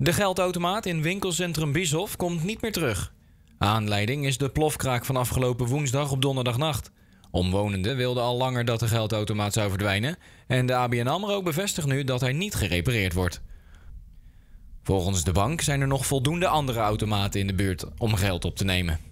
De geldautomaat in winkelcentrum Bieshof komt niet meer terug. Aanleiding is de plofkraak van afgelopen woensdag op donderdagnacht. Omwonenden wilden al langer dat de geldautomaat zou verdwijnen en de ABN AMRO bevestigt nu dat hij niet gerepareerd wordt. Volgens de bank zijn er nog voldoende andere automaten in de buurt om geld op te nemen.